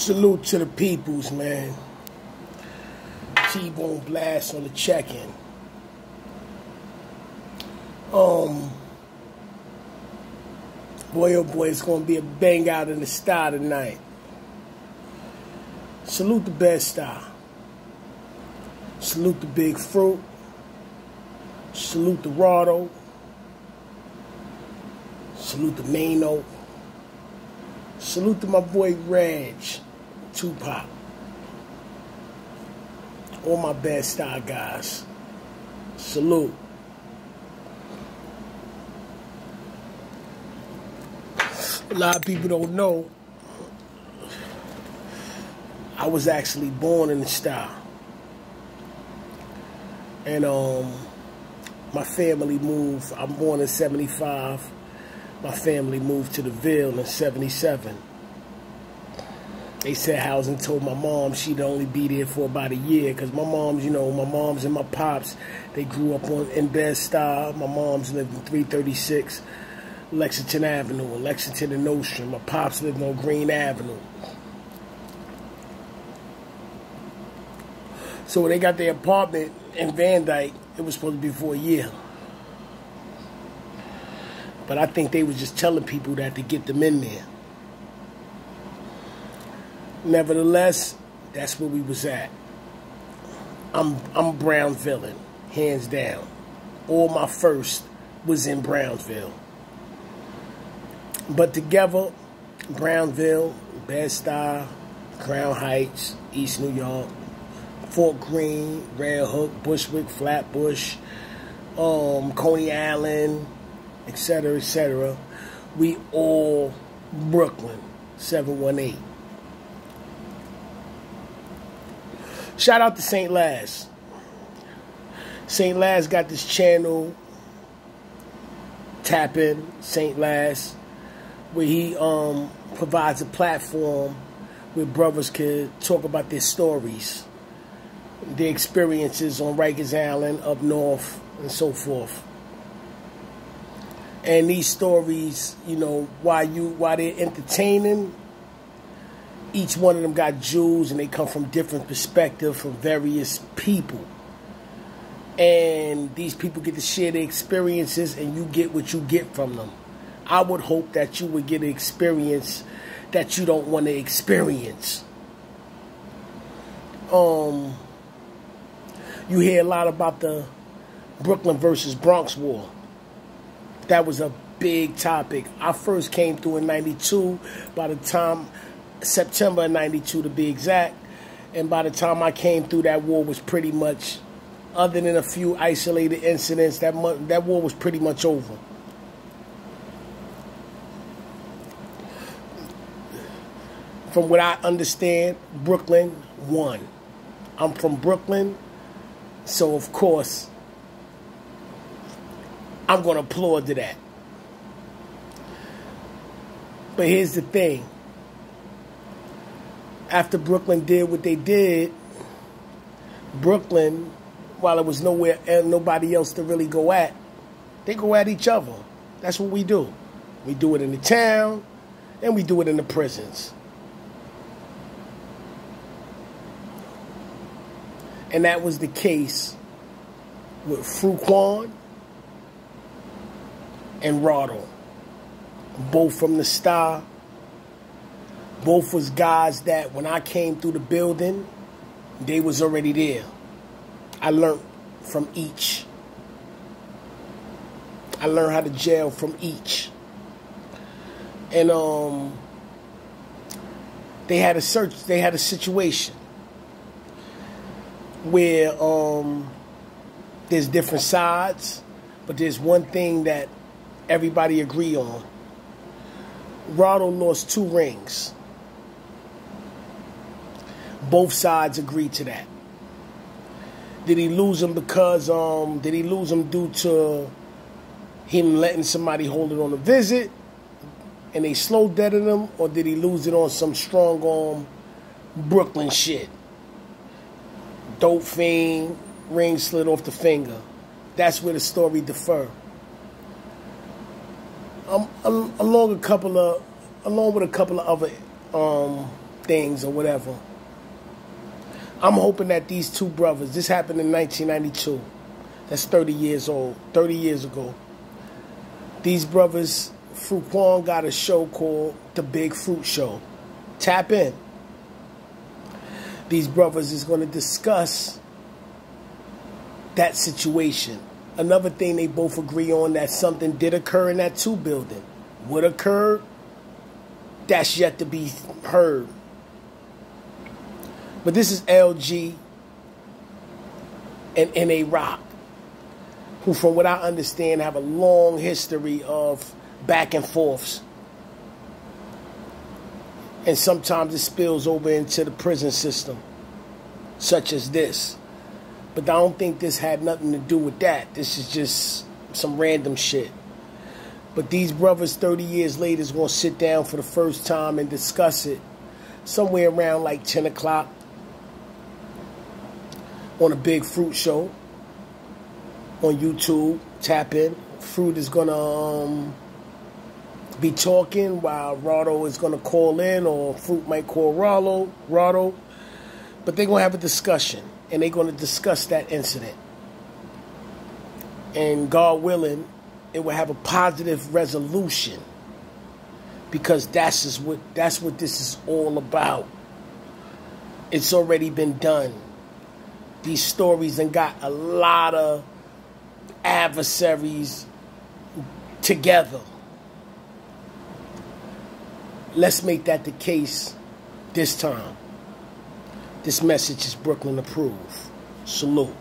Salute to the peoples, man. Teebone blast on the check-in. Um, boy, oh boy, it's gonna be a bang out in the Stuy tonight. Salute the Bed-Stuy. Salute the big fruit. Salute the Rod.o. Salute the Maino. Salute to my boy Reg, Tupac. All my Bed-Stuy guys. Salute. A lot of people don't know I was actually born in the Stuy. And um my family moved, I'm born in 75 my family moved to the Ville in 77. They said housing told my mom she'd only be there for about a year because my mom's, you know, my mom's and my pops, they grew up on in Bed-Stuy. My mom's lived in 336 Lexington Avenue, Lexington and Ocean. My pops lived on Greene Avenue. So when they got their apartment in Van Dyke, it was supposed to be for a year. But I think they was just telling people that to get them in there. Nevertheless, that's where we was at. I'm I'm Brownsville, hands down. All my first was in Brownsville. But together, Brownsville, Bed-Stuy, Crown Heights, East New York, Fort Greene, Red Hook, Bushwick, Flatbush, um, Coney Island, etc., etc. We all Brooklyn, 718. Shout out to St. Laz. St. Laz got this channel, Tap In St. Laz, where he um, provides a platform where brothers can talk about their stories, their experiences on Rikers Island, up north, and so forth and these stories, you know, why you why they're entertaining, each one of them got jewels and they come from different perspectives from various people. And these people get to share their experiences and you get what you get from them. I would hope that you would get an experience that you don't want to experience. Um you hear a lot about the Brooklyn versus Bronx war that was a big topic. I first came through in 92 by the time September of 92 to be exact. And by the time I came through that war was pretty much other than a few isolated incidents that that war was pretty much over. From what I understand, Brooklyn won. I'm from Brooklyn, so of course I'm going to applaud to that. But here's the thing. After Brooklyn did what they did, Brooklyn, while it was nowhere and nobody else to really go at, they go at each other. That's what we do. We do it in the town, and we do it in the prisons. And that was the case with Fruitquan and Rod.o. Both from the Stuy. Both was guys that when I came through the building, they was already there. I learned from each. I learned how to jail from each. And um they had a search they had a situation where um there's different sides, but there's one thing that everybody agree on. Rod.o lost two rings. Both sides agreed to that. Did he lose them because um did he lose them due to him letting somebody hold it on a visit and they slow deaded him or did he lose it on some strong arm Brooklyn shit? Dope fiend, ring slid off the finger. That's where the story differ um, along a couple of, along with a couple of other um, things or whatever. I'm hoping that these two brothers, this happened in 1992. That's 30 years old, 30 years ago. These brothers, Fruitquan got a show called The Big Fruit Show. Tap in. These brothers is going to discuss that situation. Another thing they both agree on that something did occur in that two building. What occurred? That's yet to be heard. But this is LG and NA Rock, who, from what I understand, have a long history of back and forths. And sometimes it spills over into the prison system, such as this. But I don't think this had nothing to do with that. This is just some random shit. But these brothers, 30 years later, is going to sit down for the first time and discuss it somewhere around like 10 o'clock on a big fruit show on YouTube. Tap in. Fruit is to um, be talking while Rod.o is to call in, or Fruit might call Rod.o. Rod.o. But they're to have a discussion and they're to discuss that incident. And God willing, it will have a positive resolution because that's just what that's what this is all about. It's already been done. These stories and got a lot of adversaries together. Let's make that the case this time. This message is Brooklyn approved. Salute.